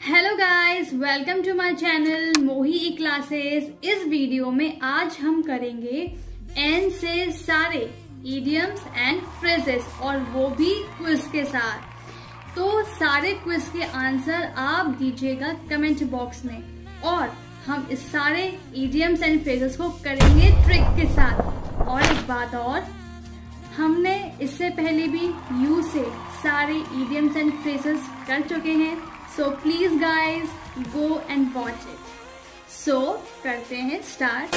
Hello guys welcome to my channel Mohi E classes इस video में आज हम करेंगे एन से सारे इडियम्स एंड फ्रेजेस और वो भी क्विज के साथ। तो सारे क्विज के आंसर आप दीजिएगा कमेंट बॉक्स में, और हम इस सारे इडियम्स एंड फ्रेजेस को करेंगे ट्रिक के साथ। और एक बात और, हमने इससे पहले भी यू से सारे इडियम्स एंड फ्रेजेस कर चुके हैं। So please guys go and watch it so करते हैं स्टार्ट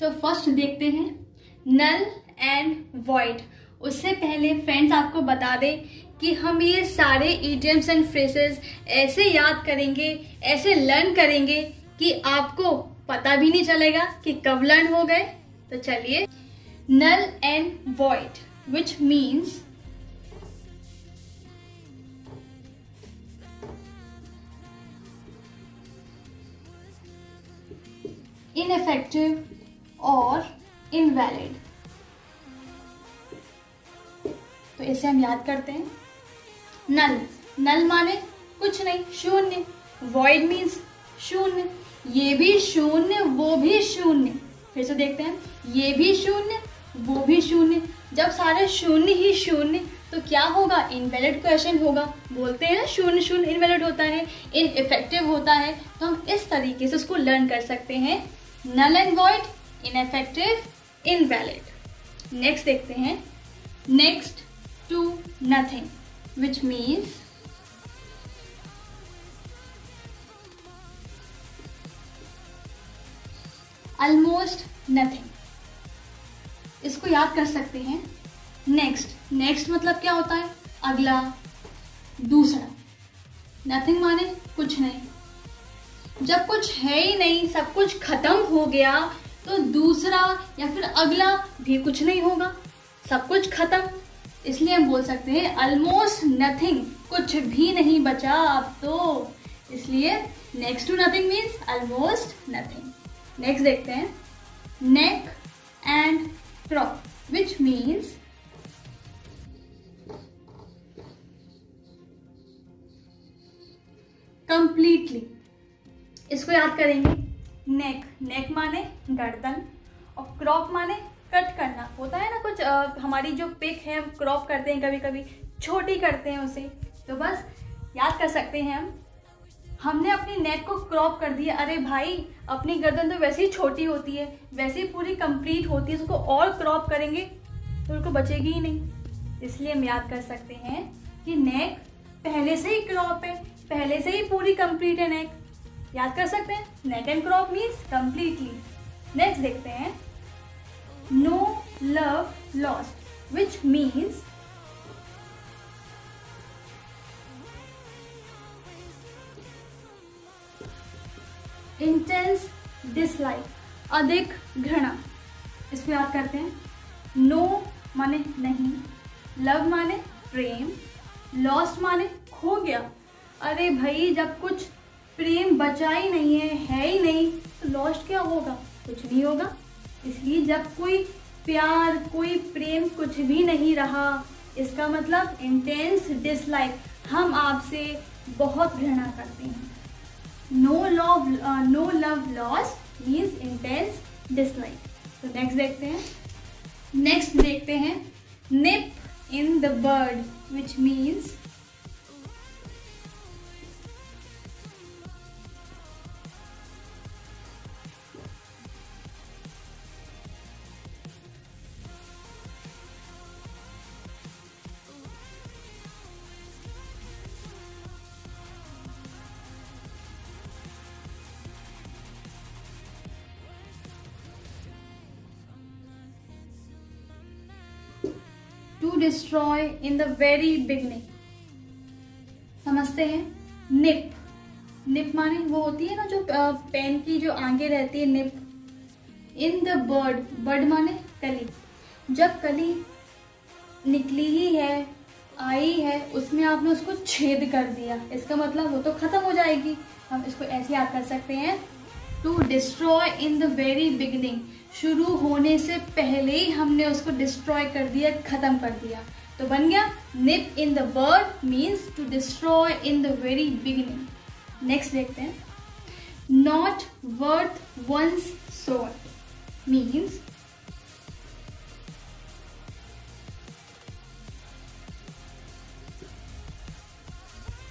तो फ़र्स्ट देखते हैं नल एंड वॉइड उससे पहले फ्रेंड्स आपको बता दें कि हम ये सारे इडियम्स एंड फ्रेसेस ऐसे याद करेंगे ऐसे लर्न करेंगे कि आपको पता भी नहीं चलेगा कि कब लर्न हो गए। तो चलिए null and void which means ineffective और invalid. तो इसे हम याद करते हैं। नल नल माने कुछ नहीं, शून्य। वॉइड मीन्स शून्य। ये भी शून्य, वो भी शून्य। फिर से देखते हैं। ये भी शून्य वो भी शून्य। जब सारे शून्य ही शून्य तो क्या होगा? इनवैलिड क्वेश्चन होगा। बोलते हैं ना, शून्य शून्य इनवैलिड होता है इन इफ़ेक्टिव होता है तो हम इस तरीके से उसको लर्न कर सकते हैं। Null and void ineffective invalid next देखते हैं। Next to nothing which means almost nothing इसको याद कर सकते हैं। नेक्स्ट नेक्स्ट मतलब क्या होता है? अगला। दूसरा। नथिंग माने कुछ नहीं। जब कुछ है ही नहीं, सब कुछ खत्म हो गया तो दूसरा या फिर अगला भी कुछ नहीं होगा। सब कुछ खत्म। इसलिए हम बोल सकते हैं ऑलमोस्ट नथिंग कुछ भी नहीं बचा अब तो। इसलिए next to nothing means almost nothing next देखते हैं। नेक मीन्स कंप्लीटली इसको याद करेंगे। नेक नेक माने गर्दन और क्रॉप माने कट करना। होता है ना कुछ आ, हमारी जो पिक है हम क्रॉप करते हैं कभी कभी छोटी करते हैं उसे। तो बस याद कर सकते हैं हम। हमने अपनी नेक को क्रॉप कर दिया। अरे भाई अपनी गर्दन तो वैसे ही छोटी होती है वैसे ही पूरी कंप्लीट होती है उसको और क्रॉप करेंगे तो उनको बचेगी ही नहीं। इसलिए हम याद कर सकते हैं कि नेक पहले से ही क्रॉप है, पहले से ही पूरी कंप्लीट है नेक याद कर सकते हैं? Neck and crop means completely next देखते हैं। No love lost which means intense dislike अधिक घृणा। इसको याद करते हैं। नो माने नहीं। लव माने प्रेम लॉस्ट माने खो गया। अरे भाई, जब कुछ प्रेम बचा ही नहीं है है ही नहीं तो लॉस्ट क्या होगा? कुछ नहीं होगा। इसलिए जब कोई प्यार, कोई प्रेम कुछ भी नहीं रहा, इसका मतलब इंटेंस डिसलाइक हम आपसे बहुत घृणा करते हैं। No love no love loss means intense dislike तो नेक्स्ट देखते हैं। नेक्स्ट देखते हैं। Nip in the bird which means to destroy in the very beginning समझते हैं? निप निप माने वो होती है ना जो पेन की जो आगे रहती है nip in the bird bird माने कली. जब कली निकली ही है, आई है, उसमें आपने उसको छेद कर दिया। इसका मतलब वो तो खत्म हो जाएगी। हम इसको ऐसे याद कर सकते हैं। To destroy in the very beginning शुरू होने से पहले ही हमने उसको डिस्ट्रॉय कर दिया, ख़त्म कर दिया। तो बन गया nip in the bird means to destroy in the very beginning next देखते हैं। Not worth one's salt means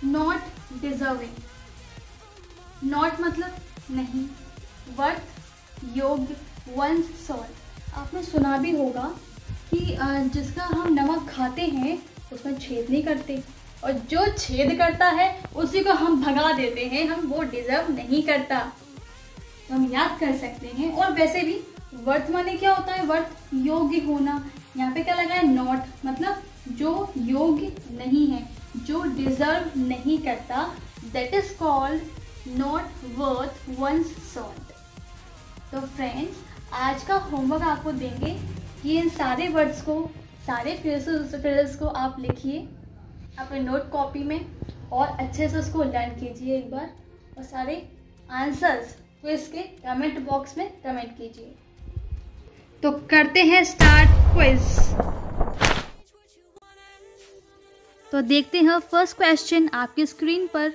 not deserving not मतलब नहीं। वर्थ, योग्य वंस सॉल्ट आपने सुना भी होगा कि जिसका हम नमक खाते हैं, उसमें छेद नहीं करते। और जो छेद करता है, उसी को हम भगा देते हैं। हम वो डिजर्व नहीं करता। तो हम याद कर सकते हैं। और वैसे भी वर्थ माने क्या होता है? वर्थ योग्य होना। यहाँ पे क्या लगा है? नॉट मतलब जो योग्य नहीं है, जो डिजर्व नहीं करता that is called not worth one's salt तो फ्रेंड्स आज का होमवर्क आपको देंगे कि इन सारे वर्ड्स को, सारे फ्रेजेस को आप लिखिए, अपने नोट कॉपी में, और अच्छे से उसको लर्न कीजिए एक बार, और सारे आंसर्स को इसके कमेंट बॉक्स में कमेंट कीजिए। तो करते हैं स्टार्ट क्विज तो देखते हैं फ़र्स्ट क्वेश्चन आपकी स्क्रीन पर।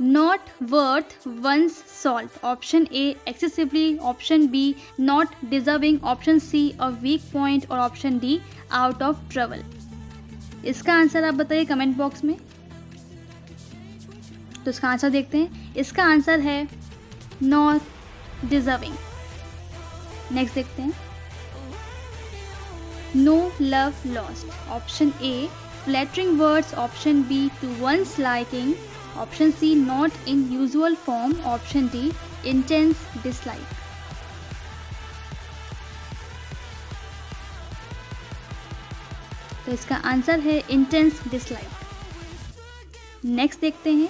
Not worth one's salt option A excessively option B not deserving option C a weak point और option D out of travel इसका आंसर आप बताइए कमेंट बॉक्स में। तो इसका आंसर देखते हैं। इसका आंसर है नॉट डिजर्विंग नेक्स्ट देखते हैं। No love lost option A flattering words option B to one's liking. Option C not in usual form option D intense dislike तो इसका आंसर है इंटेंस डिसलाइक नेक्स्ट देखते हैं।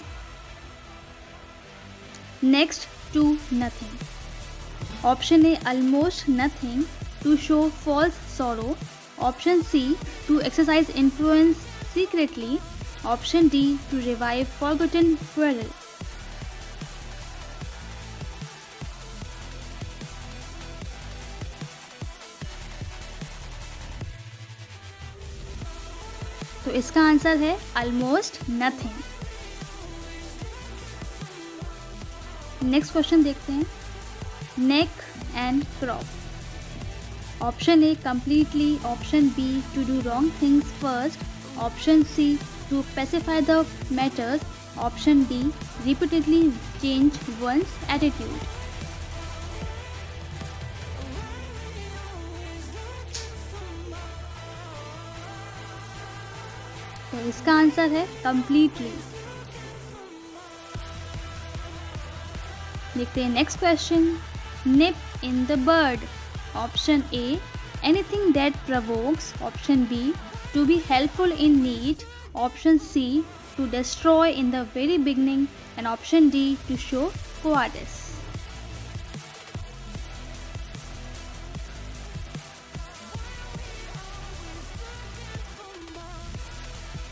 Next to nothing option A almost nothing to show false sorrow option C to exercise influence secretly option D to revive forgotten quarrel. तो इसका answer है almost nothing next question देखते हैं. Neck and crop option A completely option B to do wrong things first option C to pacify the matters, option D repeatedly change one's attitude. तो इसका answer है completely देखते हैं next question nip in the bird Option A anything that provokes. Option B to be helpful in need. Option C to destroy in the very beginning. And option D to show cowardice.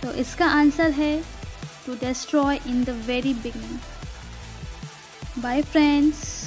तो इसका answer है to destroy in the very beginning bye friends